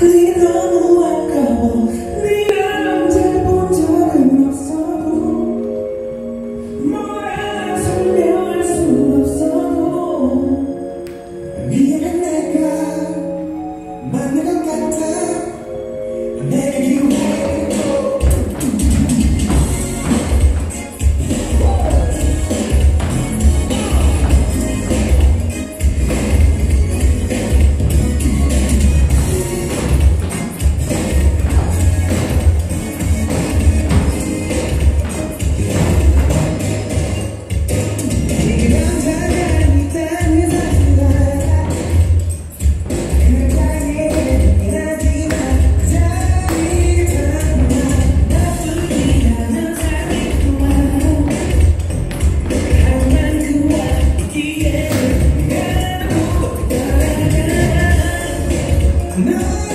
You know. now.